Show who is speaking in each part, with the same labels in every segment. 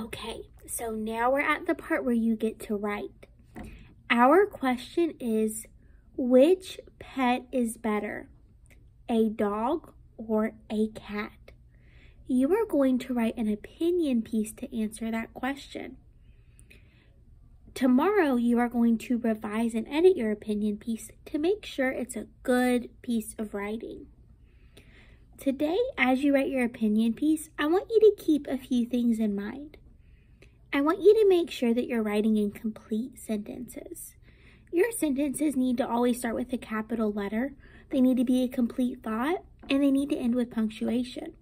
Speaker 1: Okay, so now we're at the part where you get to write. Our question is, which pet is better, a dog or a cat? You are going to write an opinion piece to answer that question. Tomorrow, you are going to revise and edit your opinion piece to make sure it's a good piece of writing. Today, as you write your opinion piece, I want you to keep a few things in mind. I want you to make sure that you're writing in complete sentences. Your sentences need to always start with a capital letter, they need to be a complete thought, and they need to end with punctuation.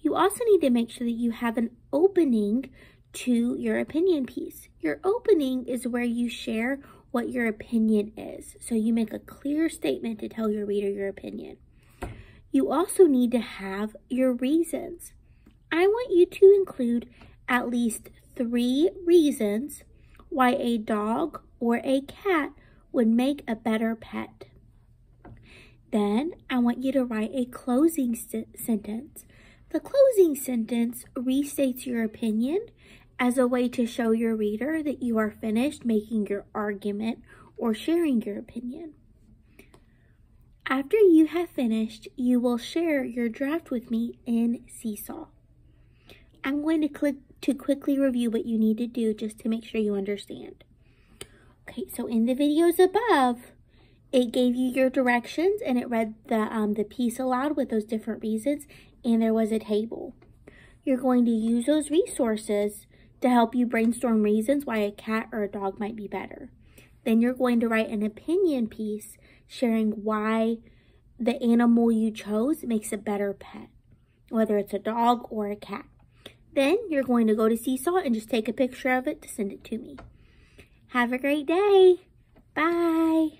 Speaker 1: You also need to make sure that you have an opening to your opinion piece. Your opening is where you share what your opinion is. So you make a clear statement to tell your reader your opinion. You also need to have your reasons. I want you to include at least three reasons why a dog or a cat would make a better pet. Then I want you to write a closing sentence. The closing sentence restates your opinion as a way to show your reader that you are finished making your argument or sharing your opinion. After you have finished, you will share your draft with me in Seesaw. I'm going to click to quickly review what you need to do just to make sure you understand. Okay, so in the videos above, it gave you your directions and it read the, um, the piece aloud with those different reasons and there was a table. You're going to use those resources to help you brainstorm reasons why a cat or a dog might be better. Then you're going to write an opinion piece sharing why the animal you chose makes a better pet, whether it's a dog or a cat. Then you're going to go to Seesaw and just take a picture of it to send it to me. Have a great day. Bye.